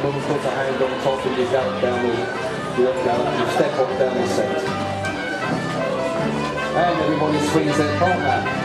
put a hand on top and you gallop down the, you down, you step off down the set. And everybody swings their partner.